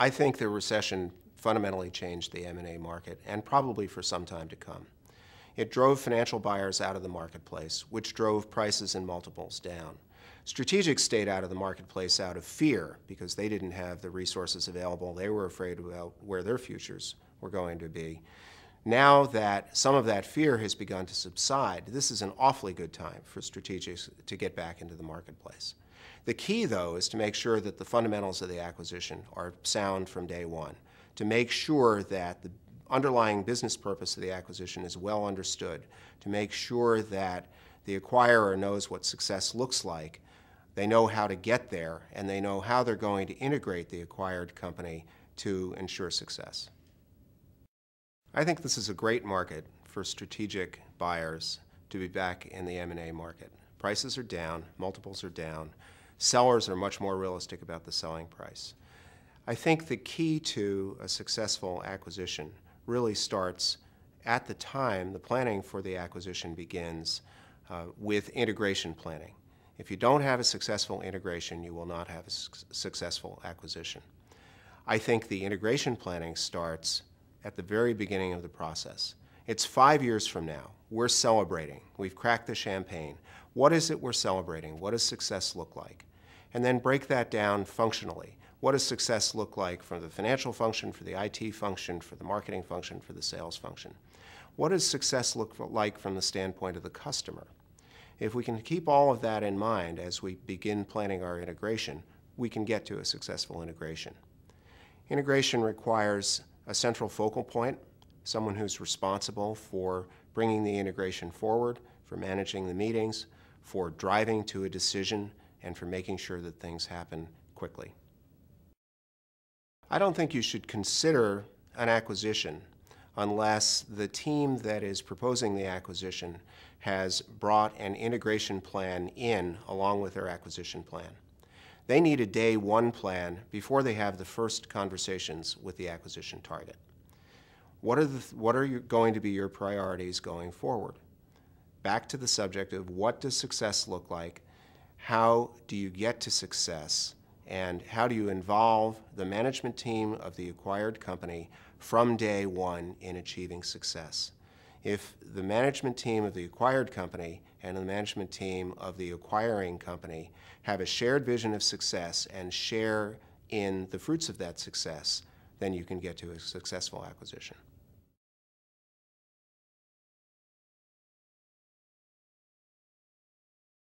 I think the recession fundamentally changed the M&A market, and probably for some time to come. It drove financial buyers out of the marketplace, which drove prices and multiples down. Strategics stayed out of the marketplace out of fear because they didn't have the resources available. They were afraid about where their futures were going to be. Now that some of that fear has begun to subside, this is an awfully good time for strategics to get back into the marketplace. The key, though, is to make sure that the fundamentals of the acquisition are sound from day one, to make sure that the underlying business purpose of the acquisition is well understood, to make sure that the acquirer knows what success looks like, they know how to get there, and they know how they're going to integrate the acquired company to ensure success. I think this is a great market for strategic buyers to be back in the M&A market. Prices are down, multiples are down, sellers are much more realistic about the selling price. I think the key to a successful acquisition really starts at the time the planning for the acquisition begins uh, with integration planning. If you don't have a successful integration, you will not have a su successful acquisition. I think the integration planning starts at the very beginning of the process. It's five years from now. We're celebrating. We've cracked the champagne. What is it we're celebrating? What does success look like? And then break that down functionally. What does success look like for the financial function, for the IT function, for the marketing function, for the sales function? What does success look like from the standpoint of the customer? If we can keep all of that in mind as we begin planning our integration, we can get to a successful integration. Integration requires a central focal point, someone who's responsible for bringing the integration forward, for managing the meetings, for driving to a decision, and for making sure that things happen quickly. I don't think you should consider an acquisition unless the team that is proposing the acquisition has brought an integration plan in along with their acquisition plan. They need a day one plan before they have the first conversations with the acquisition target. What are, the, what are you, going to be your priorities going forward? Back to the subject of what does success look like? How do you get to success? And how do you involve the management team of the acquired company from day one in achieving success. If the management team of the acquired company and the management team of the acquiring company have a shared vision of success and share in the fruits of that success, then you can get to a successful acquisition.